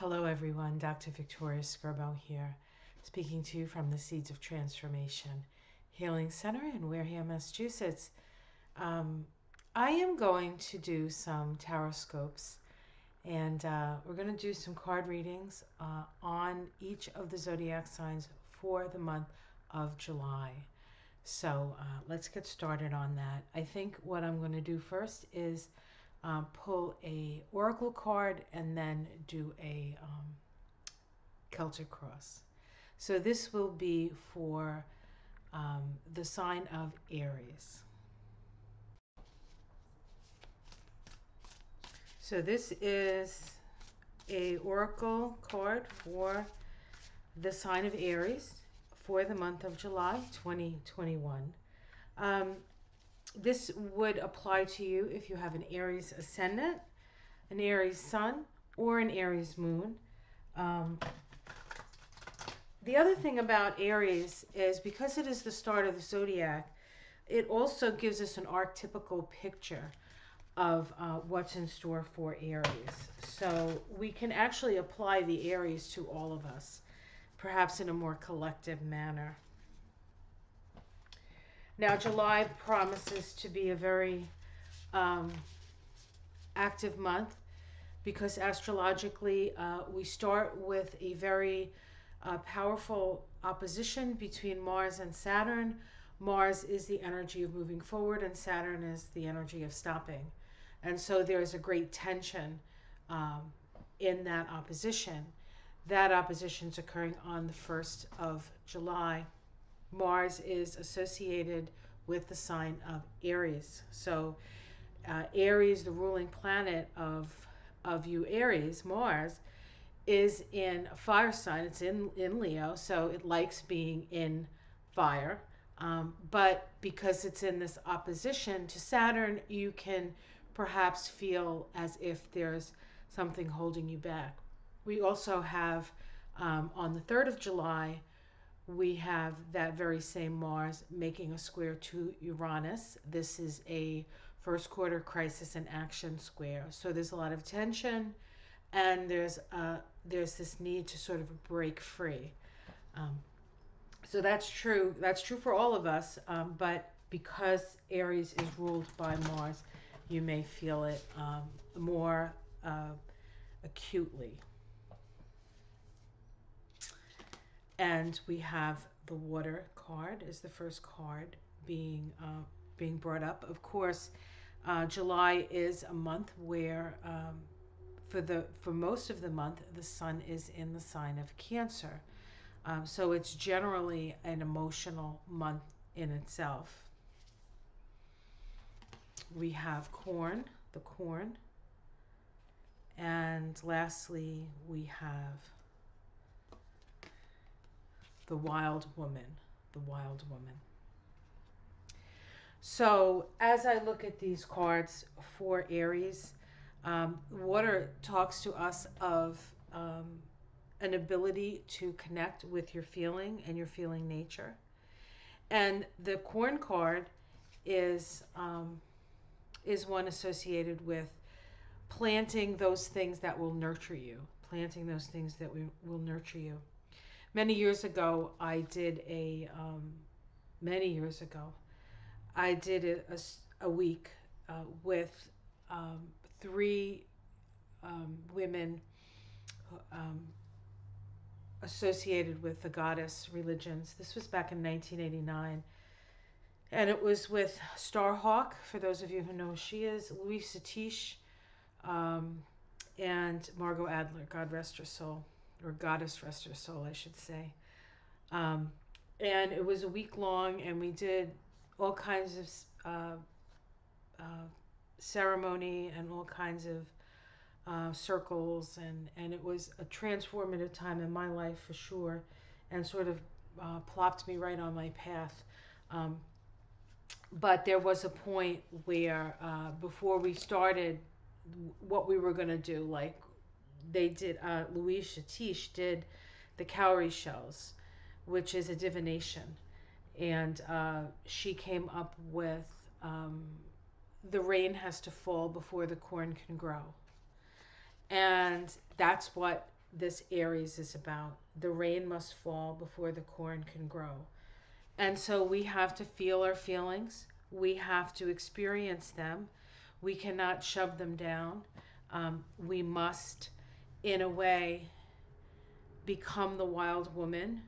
Hello, everyone. Dr. Victoria Scerbo here, speaking to you from the Seeds of Transformation Healing Center in Wareham, Massachusetts. Um, I am going to do some tarot scopes, and uh, we're going to do some card readings uh, on each of the zodiac signs for the month of July. So uh, let's get started on that. I think what I'm going to do first is um, pull a oracle card and then do a um, Celtic cross. So this will be for um, the sign of Aries. So this is a oracle card for the sign of Aries for the month of July 2021. Um, this would apply to you if you have an Aries ascendant, an Aries sun, or an Aries moon. Um, the other thing about Aries is because it is the start of the zodiac, it also gives us an archetypical picture of uh, what's in store for Aries. So we can actually apply the Aries to all of us, perhaps in a more collective manner. Now, July promises to be a very um, active month because astrologically uh, we start with a very uh, powerful opposition between Mars and Saturn. Mars is the energy of moving forward, and Saturn is the energy of stopping. And so there's a great tension um, in that opposition. That opposition is occurring on the 1st of July. Mars is associated with the sign of Aries. So, uh, Aries, the ruling planet of of you, Aries, Mars, is in fire sign. It's in in Leo, so it likes being in fire. Um, but because it's in this opposition to Saturn, you can perhaps feel as if there's something holding you back. We also have um, on the 3rd of July we have that very same Mars making a square to Uranus. This is a first quarter crisis and action square. So there's a lot of tension and there's uh, there's this need to sort of break free. Um, so that's true. That's true for all of us. Um, but because Aries is ruled by Mars, you may feel it um, more uh, acutely. And we have the water card is the first card being uh, being brought up. Of course, uh, July is a month where um, for the for most of the month the sun is in the sign of Cancer, um, so it's generally an emotional month in itself. We have corn, the corn, and lastly we have the wild woman, the wild woman. So as I look at these cards for Aries, um, water talks to us of um, an ability to connect with your feeling and your feeling nature. And the corn card is um, is one associated with planting those things that will nurture you, planting those things that will nurture you many years ago, I did a, um, many years ago, I did a, a, a week uh, with um, three um, women um, associated with the goddess religions. This was back in 1989. And it was with Starhawk, for those of you who know who she is, Luisah Teish, um, and Margot Adler, God rest her soul or goddess rest her soul, I should say. Um, and it was a week long, and we did all kinds of uh, uh, ceremony and all kinds of uh, circles, and, and it was a transformative time in my life for sure, and sort of uh, plopped me right on my path. Um, but there was a point where, uh, before we started what we were going to do, like they did uh, Luisah Teish did the cowrie shells, which is a divination, and uh, she came up with um, the rain has to fall before the corn can grow, and that's what this Aries is about. The rain must fall before the corn can grow. And so we have to feel our feelings, we have to experience them, we cannot shove them down. Um, we must, in a way, become the wild woman,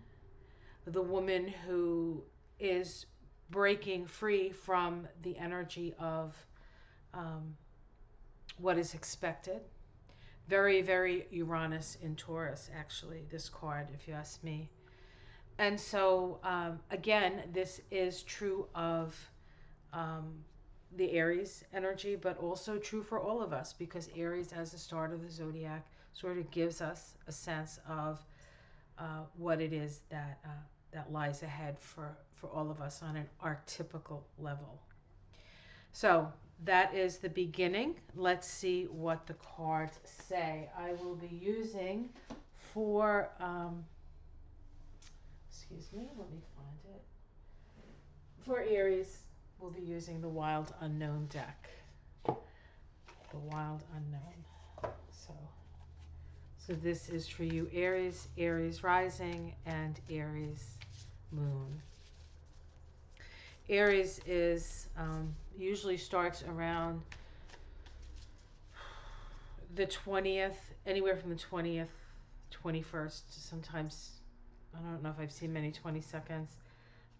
the woman who is breaking free from the energy of um, what is expected. Very, very Uranus in Taurus, actually, this card, if you ask me. And so, um, again, this is true of um, the Aries energy, but also true for all of us because Aries, as the start of the zodiac, sort of gives us a sense of uh, what it is that uh, that lies ahead for for all of us on an archetypical level. So that is the beginning. Let's see what the cards say. I will be using for, um, excuse me, let me find it. For Aries, we'll be using the Wild Unknown deck. The Wild Unknown. So, so this is for you, Aries, Aries Rising, and Aries Moon. Aries is um, usually starts around the 20th, anywhere from the 20th, 21st, sometimes, I don't know if I've seen many 22nds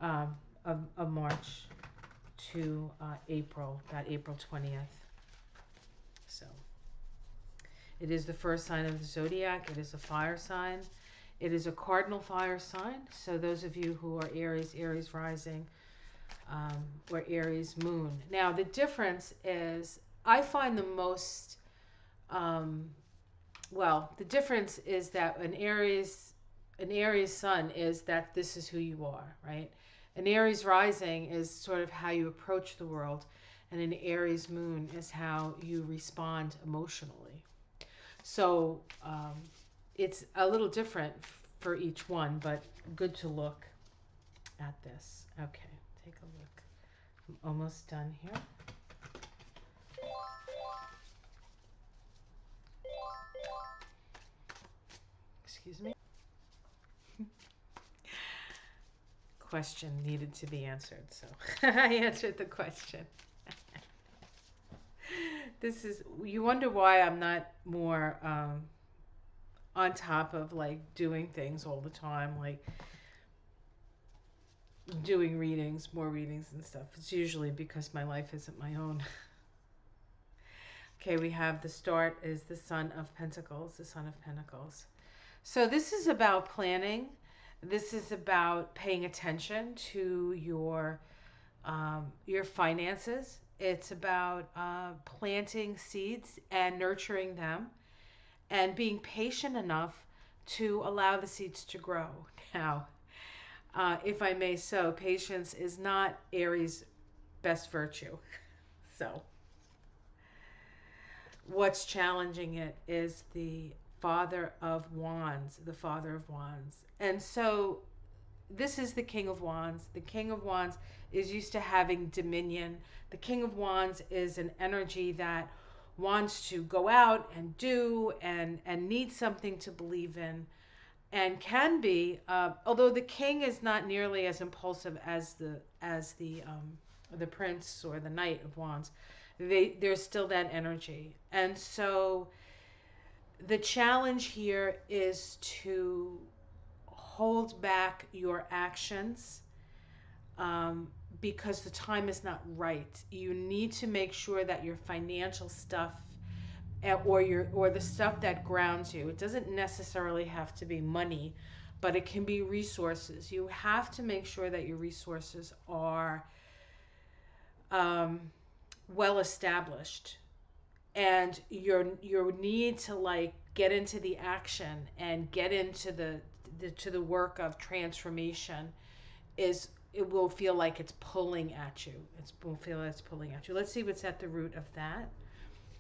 um, of, of March to uh, April, about April 20th. So it is the first sign of the zodiac, it is a fire sign. It is a cardinal fire sign. So those of you who are Aries, Aries rising, um, or Aries moon. Now, the difference is I find the most, um, well, the difference is that an Aries, an Aries sun is that this is who you are, right? An Aries rising is sort of how you approach the world, and an Aries moon is how you respond emotionally. So um, it's a little different for each one, but good to look at this. Okay take a look. I'm almost done here. Excuse me. question needed to be answered, so I answered the question. This is, you wonder why I'm not more um, on top of like doing things all the time, like doing readings, more readings and stuff. It's usually because my life isn't my own. okay, we have the start is the Son of Pentacles, the Son of Pentacles. So this is about planning. This is about paying attention to your um, your finances. It's about uh, planting seeds and nurturing them, and being patient enough to allow the seeds to grow. Now, uh, if I may so, patience is not Aries' best virtue. so, what's challenging it is the Father of Wands, the Father of Wands. And so, this is the King of Wands. The King of Wands is used to having dominion. The King of Wands is an energy that wants to go out and do and and needs something to believe in and can be, uh, although the king is not nearly as impulsive as the as the um, the prince or the knight of wands, they there's still that energy, and so the challenge here is to hold back your actions um, because the time is not right. You need to make sure that your financial stuff or your or the stuff that grounds you. It doesn't necessarily have to be money, but it can be resources. You have to make sure that your resources are um, well established, and your your need to like get into the action and get into the, the to the work of transformation is it will feel like it's pulling at you. It will feel like it's pulling at you. Let's see what's at the root of that.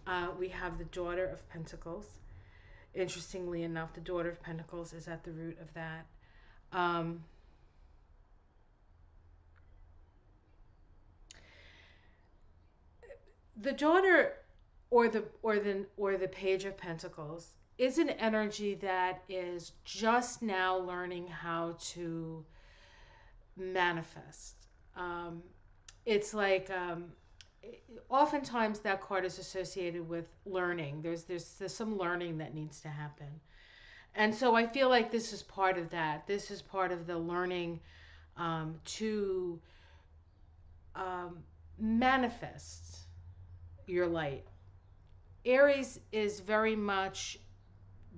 Uh, we have the Daughter of Pentacles. Interestingly enough, the Daughter of Pentacles is at the root of that. Um, the daughter or the or the or the page of pentacles is an energy that is just now learning how to manifest. Um, it's like um, oftentimes that card is associated with learning. There's, there's there's some learning that needs to happen, and so I feel like this is part of that. This is part of the learning um, to um, manifest your light. Aries is very much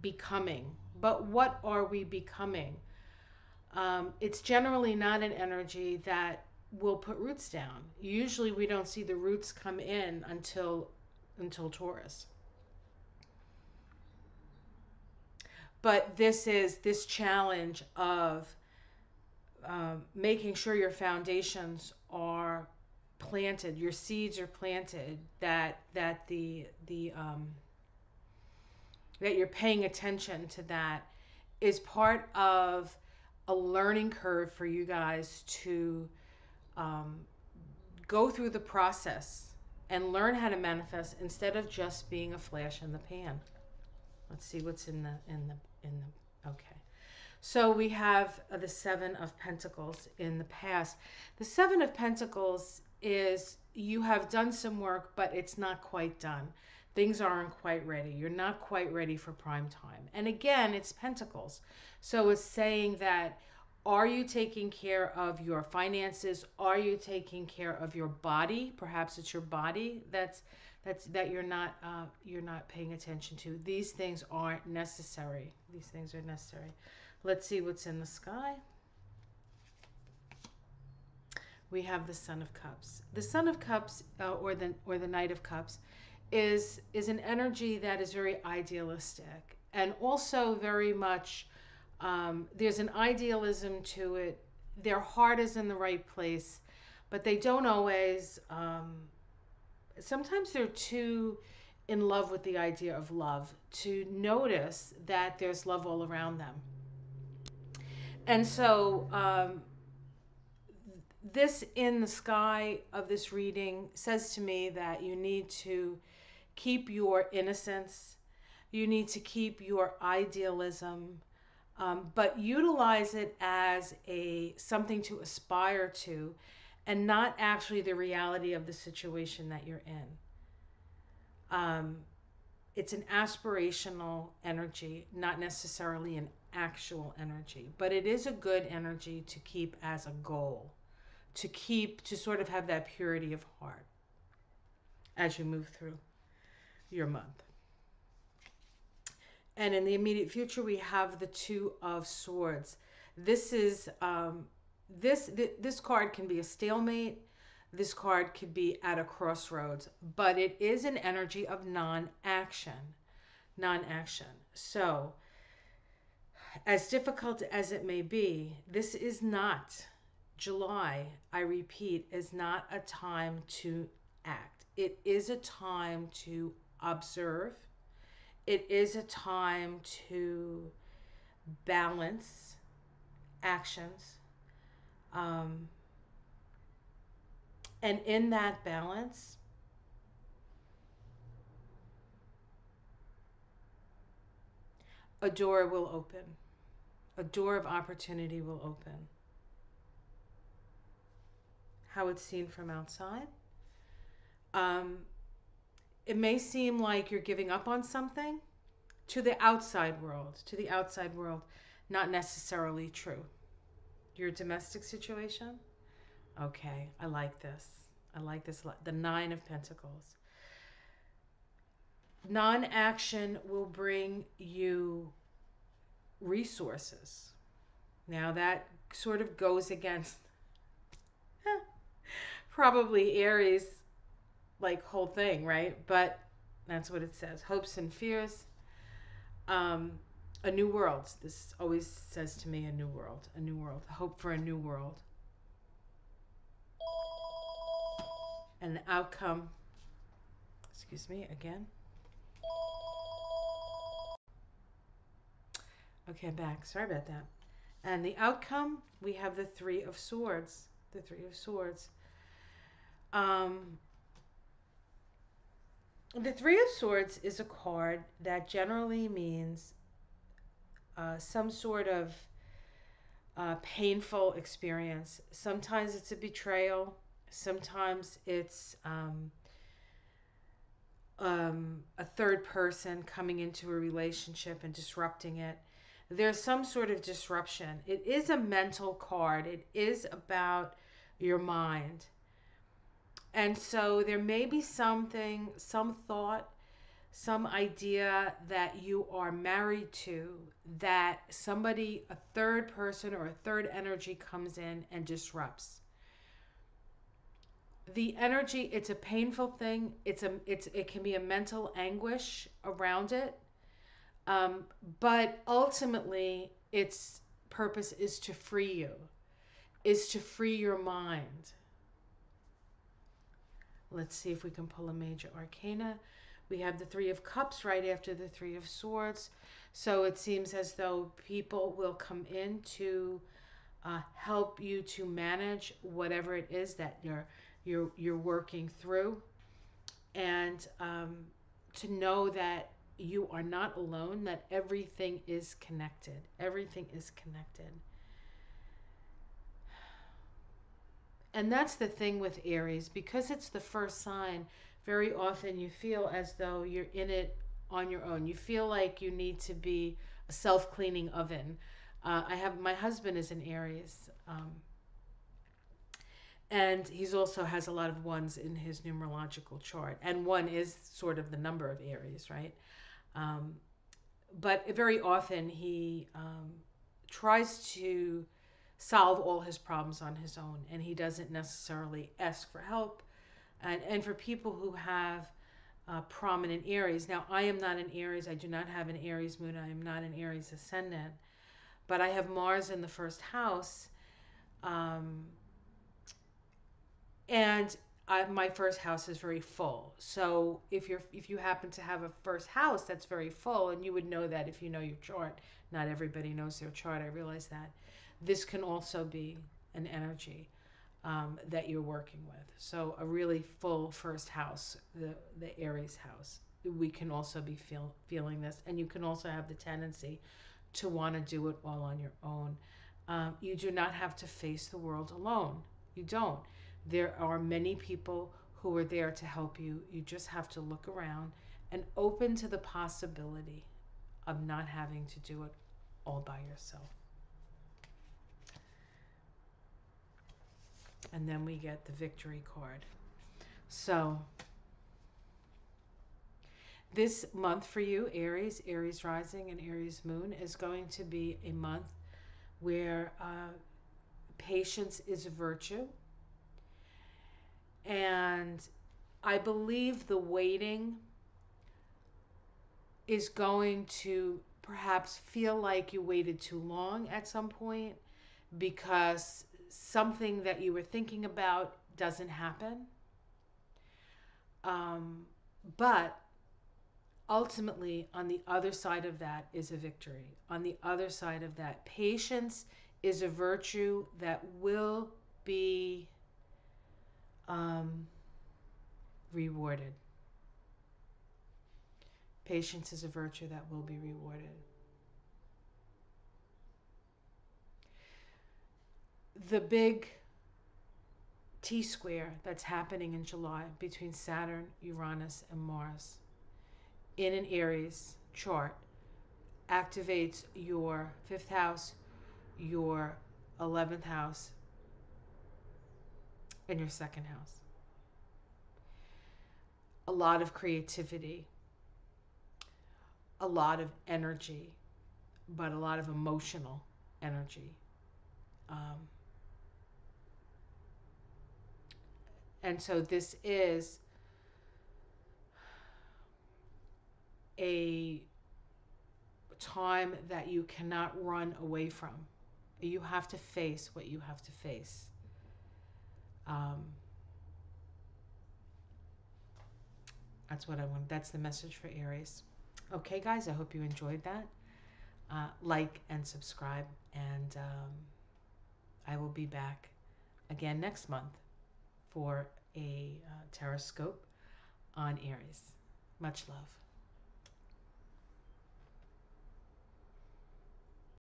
becoming, but what are we becoming? Um, it's generally not an energy that will put roots down. Usually we don't see the roots come in until until Taurus. But this is this challenge of um, making sure your foundations are planted, your seeds are planted, that that the the um, that you're paying attention to that is part of a learning curve for you guys to um, go through the process and learn how to manifest instead of just being a flash in the pan. Let's see what's in the in the in the okay. So we have uh, the 7 of pentacles in the past. The 7 of pentacles is you have done some work but it's not quite done. Things aren't quite ready. You're not quite ready for prime time. And again, it's pentacles. So it's saying that are you taking care of your finances? Are you taking care of your body? Perhaps it's your body that's that's that you're not uh, you're not paying attention to. These things aren't necessary. These things are necessary. Let's see what's in the sky. We have the Son of Cups. The Son of Cups, uh, or the or the Knight of Cups, is is an energy that is very idealistic and also very much um, there's an idealism to it. Their heart is in the right place, but they don't always. Um, sometimes they're too in love with the idea of love to notice that there's love all around them. And so, um, this in the sky of this reading says to me that you need to keep your innocence, you need to keep your idealism, um, but utilize it as a something to aspire to and not actually the reality of the situation that you're in. Um, it's an aspirational energy not necessarily an actual energy but it is a good energy to keep as a goal to keep to sort of have that purity of heart as you move through your month and in the immediate future, we have the Two of Swords. This is um, this th- this card can be a stalemate. This card could be at a crossroads, but it is an energy of non-action, non-action. So, as difficult as it may be, this is not July. I repeat, is not a time to act. It is a time to observe it is a time to balance actions. Um, and in that balance, a door will open. A door of opportunity will open. How it's seen from outside. Um, it may seem like you're giving up on something to the outside world, to the outside world, not necessarily true. Your domestic situation? Okay, I like this. I like this. The Nine of Pentacles. Non action will bring you resources. Now, that sort of goes against probably Aries like whole thing, right? But that's what it says. Hopes and fears. Um, a new world. This always says to me a new world, a new world. Hope for a new world. And the outcome, excuse me, again. Okay, I'm back. Sorry about that. And the outcome, we have the Three of Swords. The Three of Swords. Um, the Three of Swords is a card that generally means uh, some sort of uh, painful experience. Sometimes it's a betrayal. Sometimes it's um, um, a third person coming into a relationship and disrupting it. There's some sort of disruption. It is a mental card, it is about your mind. And so there may be something, some thought, some idea that you are married to that somebody, a third person or a third energy comes in and disrupts. The energy it's a painful thing. It's a it's it can be a mental anguish around it. Um, but ultimately its purpose is to free you is to free your mind let's see if we can pull a major arcana we have the three of cups right after the three of swords so it seems as though people will come in to uh, help you to manage whatever it is that you're you're you're working through, and um, to know that you are not alone. That everything is connected. Everything is connected. And that's the thing with Aries because it's the first sign. Very often you feel as though you're in it on your own. You feel like you need to be a self cleaning oven. Uh, I have my husband is an Aries. Um, and he's also has a lot of ones in his numerological chart and one is sort of the number of aries right um, but very often he um, tries to solve all his problems on his own and he doesn't necessarily ask for help and, and for people who have uh, prominent aries now i am not an aries i do not have an aries moon i am not an aries ascendant but i have mars in the first house um, and I, my first house is very full. So if you're if you happen to have a first house that's very full, and you would know that if you know your chart. Not everybody knows their chart. I realize that. This can also be an energy um, that you're working with. So a really full first house, the the Aries house, we can also be feel, feeling this, and you can also have the tendency to want to do it all on your own. Um, you do not have to face the world alone. You don't there are many people who are there to help you. You just have to look around and open to the possibility of not having to do it all by yourself. And then we get the victory card. So, this month for you, Aries, Aries rising, and Aries moon, is going to be a month where uh, patience is a virtue and I believe the waiting is going to perhaps feel like you waited too long at some point because something that you were thinking about doesn't happen. Um, but ultimately, on the other side of that is a victory. On the other side of that, patience is a virtue that will be um, rewarded. Patience is a virtue that will be rewarded. The big T square that's happening in July between Saturn, Uranus, and Mars in an Aries chart activates your fifth house, your 11th house, and your second house. A lot of creativity, a lot of energy, but a lot of emotional energy. Um, and so this is a time that you cannot run away from. You have to face what you have to face. Um, that's what I want. That's the message for Aries. Okay, guys, I hope you enjoyed that. Uh, like and subscribe, and um, I will be back again next month for a uh, tarot scope on Aries. Much love.